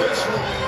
Chris Williams.